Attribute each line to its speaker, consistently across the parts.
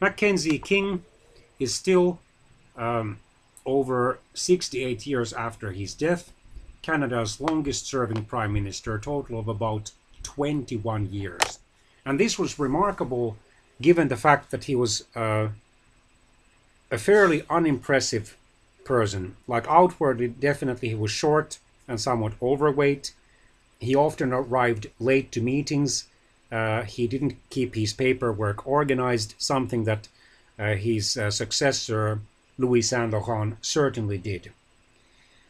Speaker 1: Mackenzie King is still um, over 68 years after his death, Canada's longest serving prime minister, a total of about 21 years. And this was remarkable given the fact that he was uh, a fairly unimpressive person. Like outwardly, definitely he was short and somewhat overweight. He often arrived late to meetings. Uh, he didn't keep his paperwork organized, something that uh, his uh, successor, Louis Saint Laurent, certainly did.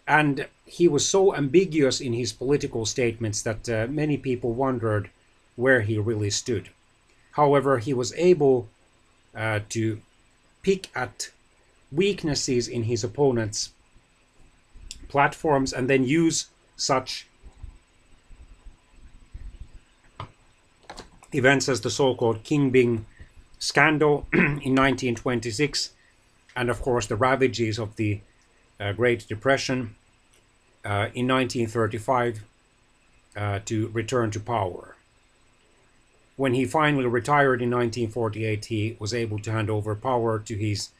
Speaker 1: And he was so ambiguous in his political statements that uh, many people wondered where he really stood. However, he was able uh, to pick at weaknesses in his opponent's platforms and then use such events as the so-called King Byng scandal in 1926 and of course the ravages of the uh, Great Depression uh, in 1935 uh, to return to power. When he finally retired in 1948, he was able to hand over power to his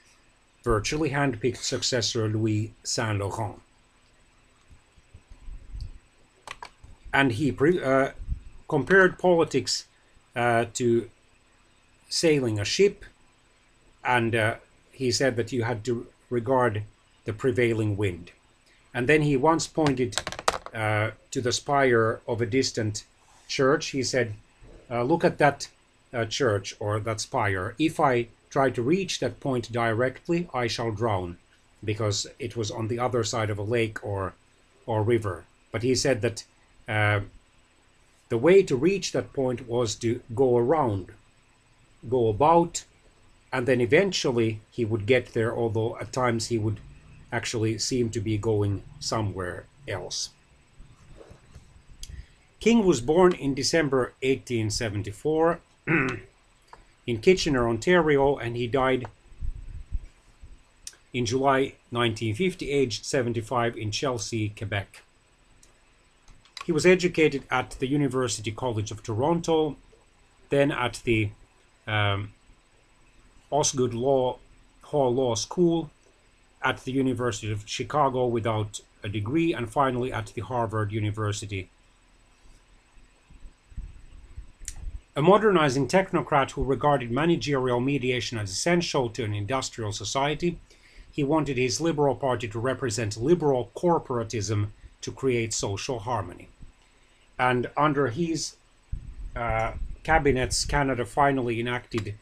Speaker 1: virtually handpicked successor, Louis Saint Laurent. And he uh, compared politics uh, to sailing a ship, and uh, he said that you had to regard the prevailing wind. And then he once pointed uh, to the spire of a distant church. He said, uh, Look at that uh, church or that spire. If I try to reach that point directly, I shall drown because it was on the other side of a lake or, or river. But he said that the way to reach that point was to go around, go about, and then eventually he would get there, although at times he would actually seem to be going somewhere else. King was born in December 1874 in Kitchener, Ontario, and he died in July 1950, aged 75, in Chelsea, Quebec. He was educated at the University College of Toronto, then at the um, Osgoode Law Hall Law School, at the University of Chicago without a degree, and finally at the Harvard University. A modernizing technocrat who regarded managerial mediation as essential to an industrial society, he wanted his Liberal Party to represent liberal corporatism to create social harmony. And under his uh, cabinets, Canada finally enacted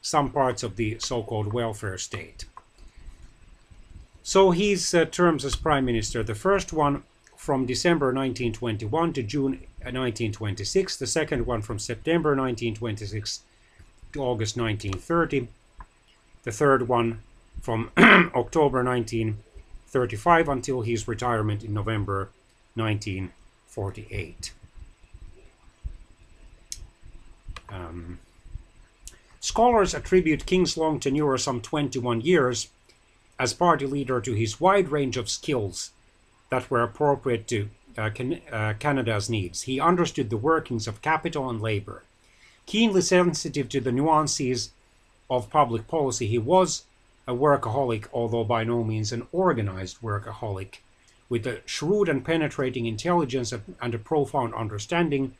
Speaker 1: some parts of the so called welfare state. So his uh, terms as prime minister, the first one from December 1921 to June 1926, the second one from September 1926 to August 1930, the third one from October 1935 until his retirement in November 1948. Um, scholars attribute King's long tenure, some 21 years, as party leader to his wide range of skills that were appropriate to uh, can, uh, Canada's needs. He understood the workings of capital and labor. Keenly sensitive to the nuances of public policy, he was a workaholic, although by no means an organized workaholic, with a shrewd and penetrating intelligence and a profound understanding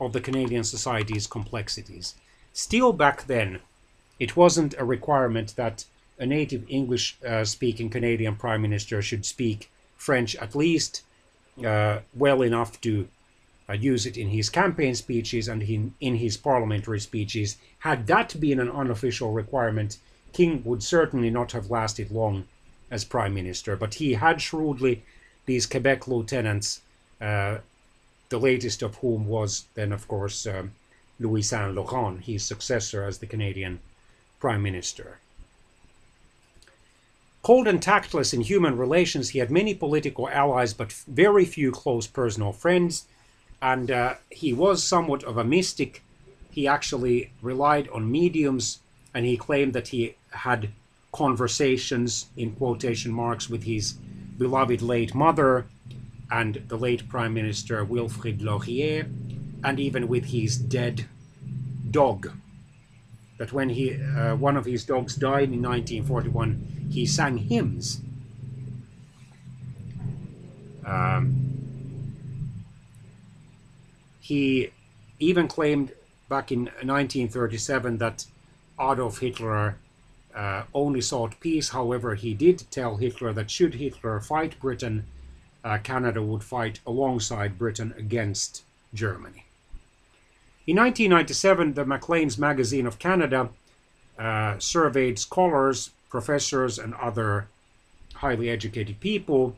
Speaker 1: of the Canadian society's complexities. Still, back then, it wasn't a requirement that a native English uh, speaking Canadian Prime Minister should speak French at least uh, well enough to uh, use it in his campaign speeches and in, in his parliamentary speeches. Had that been an unofficial requirement, King would certainly not have lasted long as Prime Minister. But he had shrewdly these Quebec lieutenants, uh, the latest of whom was then, of course, um, Louis Saint Laurent, his successor as the Canadian Prime Minister. Cold and tactless in human relations, he had many political allies but very few close personal friends, and uh, he was somewhat of a mystic. He actually relied on mediums, and he claimed that he had conversations, in quotation marks, with his beloved late mother and the late Prime Minister Wilfrid Laurier, and even with his dead dog. that when he uh, one of his dogs died in 1941, he sang hymns. Um, he even claimed back in 1937 that Adolf Hitler uh, only sought peace. However, he did tell Hitler that should Hitler fight Britain, uh, Canada would fight alongside Britain against Germany. In 1997, the Maclean's Magazine of Canada uh, surveyed scholars, professors, and other highly educated people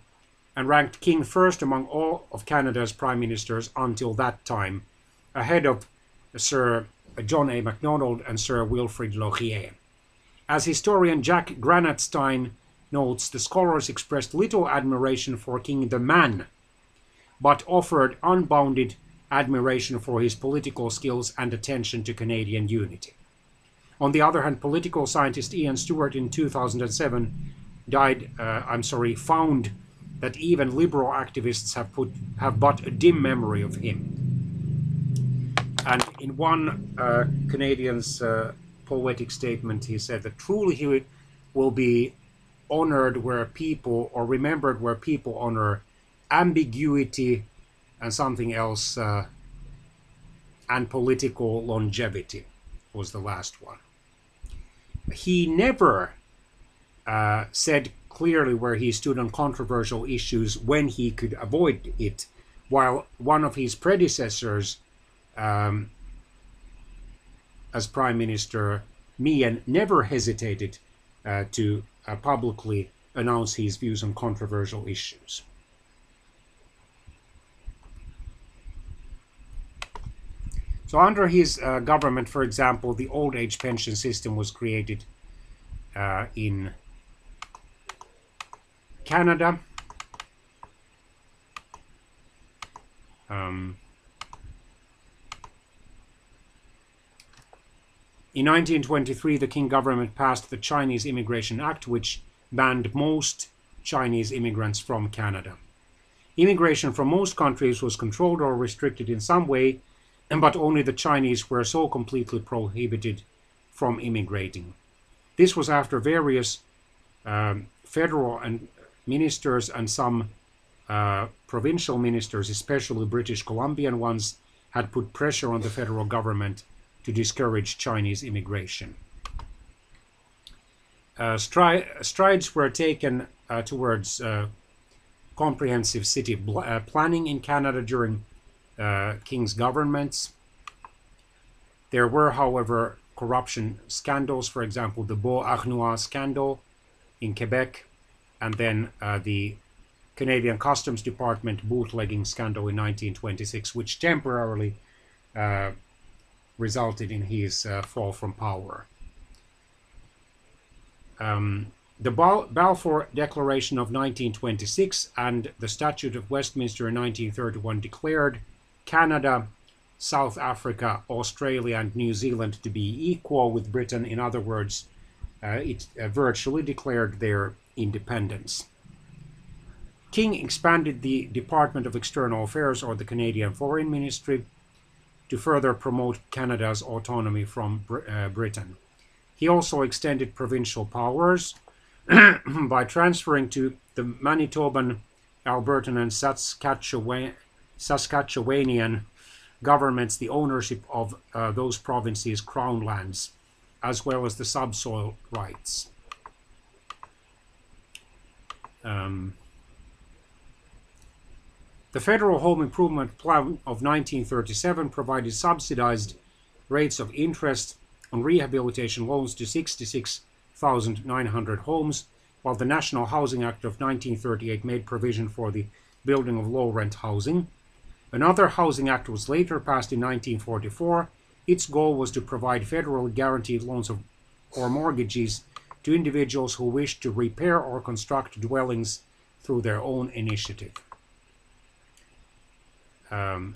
Speaker 1: and ranked King first among all of Canada's prime ministers until that time, ahead of Sir John A. Macdonald and Sir Wilfrid Laurier. As historian Jack Granatstein notes, the scholars expressed little admiration for King the man, but offered unbounded admiration for his political skills and attention to Canadian unity. On the other hand, political scientist Ian Stewart in 2007 died, uh, I'm sorry, found that even liberal activists have put have but a dim memory of him. And in one uh, Canadian's uh, poetic statement, he said that truly he will be honored where people, or remembered where people honor ambiguity and something else, uh, and political longevity was the last one. He never uh, said clearly where he stood on controversial issues when he could avoid it, while one of his predecessors um, as Prime Minister, Meighen never hesitated uh, to uh, publicly announce his views on controversial issues. So, under his uh, government, for example, the old age pension system was created uh, in Canada. Um, in 1923, the King government passed the Chinese Immigration Act, which banned most Chinese immigrants from Canada. Immigration from most countries was controlled or restricted in some way, but only the Chinese were so completely prohibited from immigrating. This was after various um, federal and ministers and some uh, provincial ministers, especially British Columbian ones, had put pressure on the federal government to discourage Chinese immigration. Uh, stri strides were taken uh, towards uh, comprehensive city uh, planning in Canada during uh, King's governments. There were, however, corruption scandals, for example, the Beauharnois scandal in Quebec and then uh, the Canadian Customs Department bootlegging scandal in 1926, which temporarily resulted in his uh, fall from power. Um, the Bal Balfour Declaration of 1926 and the Statute of Westminster in 1931 declared Canada, South Africa, Australia, and New Zealand to be equal with Britain. In other words, uh, it uh, virtually declared their independence. King expanded the Department of External Affairs, or the Canadian Foreign Ministry, to further promote Canada's autonomy from Br uh, Britain. He also extended provincial powers by transferring to the Manitoban, Albertan, and Saskatchewan, Saskatchewanian governments the ownership of uh, those provinces' crown lands, as well as the subsoil rights. Um, the Federal Home Improvement Plan of 1937 provided subsidized rates of interest on rehabilitation loans to 66,900 homes, while the National Housing Act of 1938 made provision for the building of low rent housing. Another housing act was later passed in 1944. Its goal was to provide federally guaranteed loans of, or mortgages to individuals who wished to repair or construct dwellings through their own initiative. Um,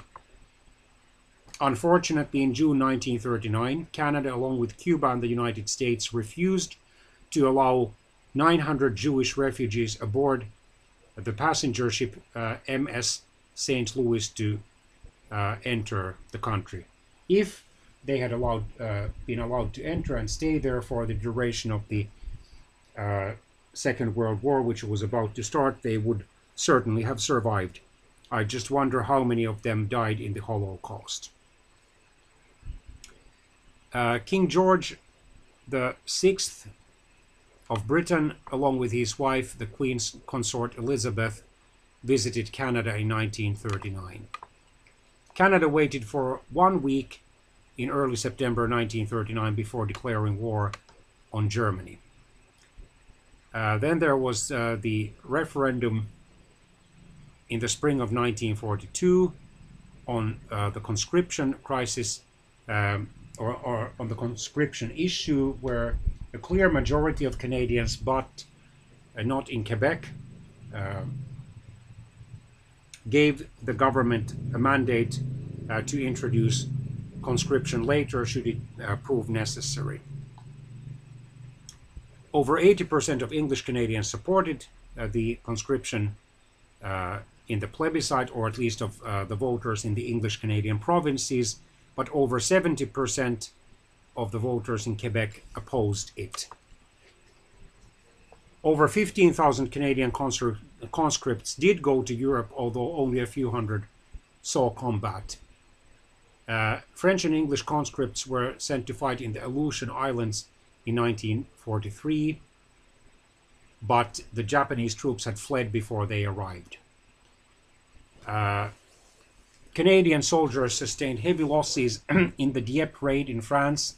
Speaker 1: unfortunately, in June 1939, Canada, along with Cuba and the United States, refused to allow 900 Jewish refugees aboard the passenger ship uh, MS St. Louis to uh, enter the country. If they had allowed uh, been allowed to enter and stay there for the duration of the uh, Second World War, which was about to start, they would certainly have survived. I just wonder how many of them died in the Holocaust. Uh, King George the Sixth of Britain, along with his wife, the Queen's consort Elizabeth, visited Canada in 1939. Canada waited for one week in early September 1939 before declaring war on Germany. Uh, then there was uh, the referendum in the spring of 1942 on uh, the conscription crisis um, or, or, on the conscription issue, where a clear majority of Canadians, but uh, not in Quebec, um, gave the government a mandate uh, to introduce conscription later should it uh, prove necessary. Over 80% of English Canadians supported uh, the conscription uh, in the plebiscite, or at least of uh, the voters in the English Canadian provinces, but over 70% of the voters in Quebec opposed it. Over 15,000 Canadian conscripts did go to Europe, although only a few hundred saw combat. Uh, French and English conscripts were sent to fight in the Aleutian Islands in 1943, but the Japanese troops had fled before they arrived. Uh, Canadian soldiers sustained heavy losses in the Dieppe raid in France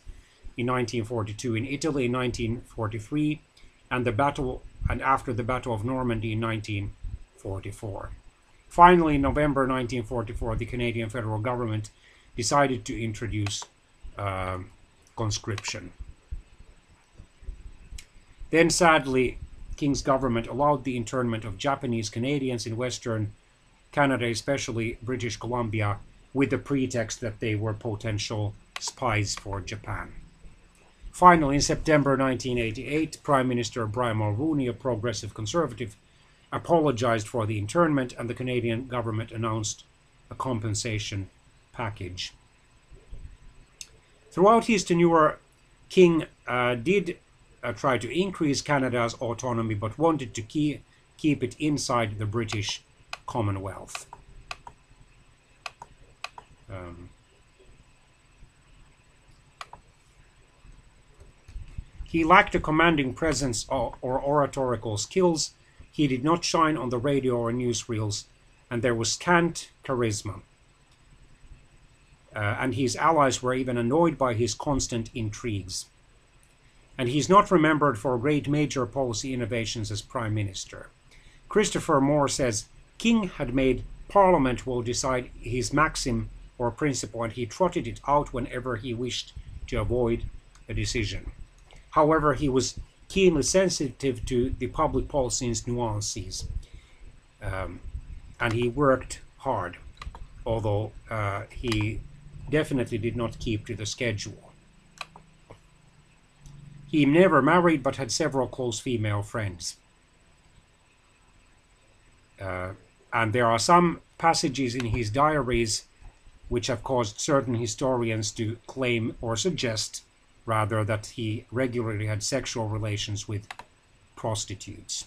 Speaker 1: in 1942, in Italy in 1943, and the battle and after the Battle of Normandy in 1944. Finally, in November 1944, the Canadian federal government decided to introduce uh, conscription. Then, sadly, King's government allowed the internment of Japanese Canadians in Western Canada, especially British Columbia, with the pretext that they were potential spies for Japan. Finally, in September 1988, Prime Minister Brian Mulroney, a progressive conservative, apologized for the internment, and the Canadian government announced a compensation package. Throughout his tenure, King uh, did uh, try to increase Canada's autonomy, but wanted to keep, keep it inside the British Commonwealth. Um, he lacked a commanding presence or, or oratorical skills. He did not shine on the radio or newsreels, and there was scant charisma. Uh, and his allies were even annoyed by his constant intrigues. And he's not remembered for great major policy innovations as prime minister. Christopher Moore says king had made Parliament will decide his maxim or principle, and he trotted it out whenever he wished to avoid a decision. However, he was keenly sensitive to the public policy's nuances, um, and he worked hard, although uh, he definitely did not keep to the schedule. He never married but had several close female friends. Uh, and there are some passages in his diaries which have caused certain historians to claim or suggest, rather, that he regularly had sexual relations with prostitutes.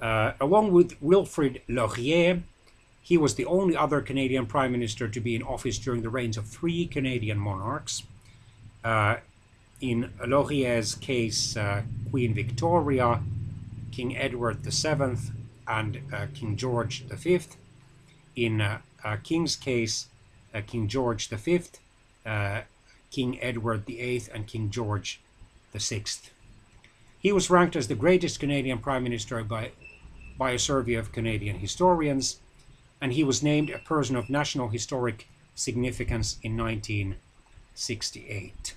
Speaker 1: Uh, along with Wilfrid Laurier, he was the only other Canadian Prime Minister to be in office during the reigns of three Canadian monarchs. Uh, in Laurier's case, uh, Queen Victoria King Edward VII and uh, King George V. In uh, uh, King's case, uh, King George V, uh, King Edward VIII, and King George VI. He was ranked as the greatest Canadian Prime Minister by, by a survey of Canadian historians, and he was named a person of national historic significance in 1968.